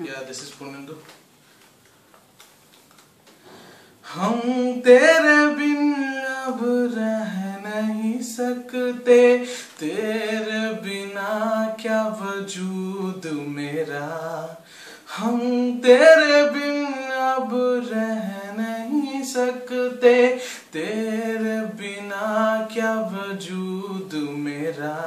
या this is पुनिंदु हम तेरे बिन अब रह नहीं सकते। तेरे बिना क्या वजूद मेरा? हम तेरे बिन अब रह नहीं सकते। तेरे बिना क्या वजूद मेरा?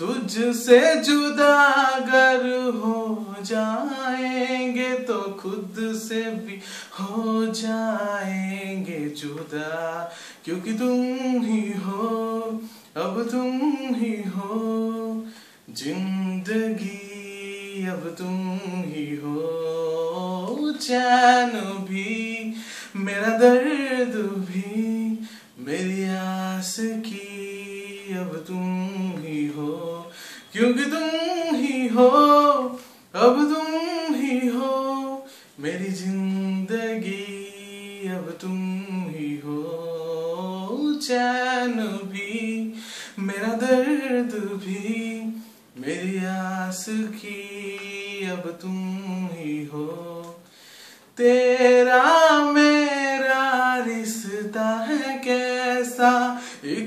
तुझसे जुदा अगर हो जाएँगे तो खुद से भी हो जाएँगे जुदा। क्योंकि तुम ही हो, अब तुम ही हो, ज़िंदगी अब तुम ही हो, चैन भी, मेरा दर्द भी, मेरी आस की अब तुम ही हो। क्योंकि तुम ही हो, अब तुम ही हो। मेरी ज़िंदगी अब तुम ही हो। चैन भी, मेरा दर्द भी, मेरी आस की अब तुम ही हो। तेरा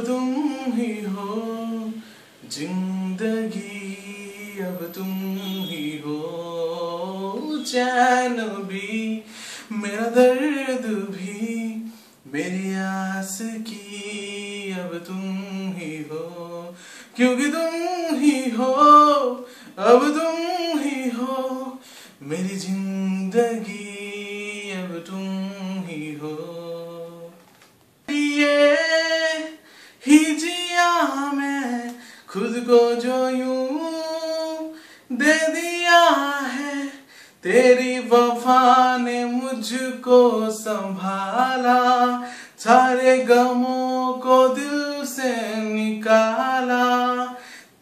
तुम ही हो, ज़िंदगी अब तुम ही हो। चैन भी, मेरा दर्द भी, मेरी आस की अब तुम ही हो। क्योंकि तुम ही हो, अब तुम ही हो, मेरी ज़िंदगी अब तुम ही हो। जो यूँ दे दिया है। तेरी वफा ने मुझको संभाला सारे गमों को दिल से निकाला।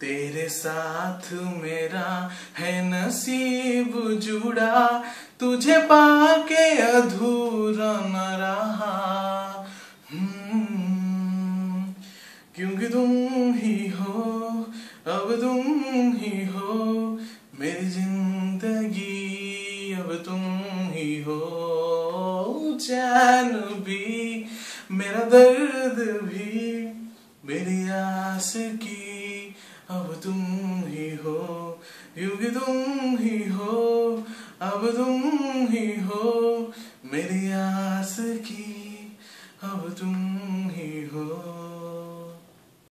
तेरे साथ मेरा है नसीब जुड़ा तुझे पाके अधूरा न रहा। हम्म, क्योंकि तुम ही भी मेरा दर्द भी मेरी आस की। अब तुम ही हो, युग तुम ही हो, अब तुम ही हो मेरी आस की। अब तुम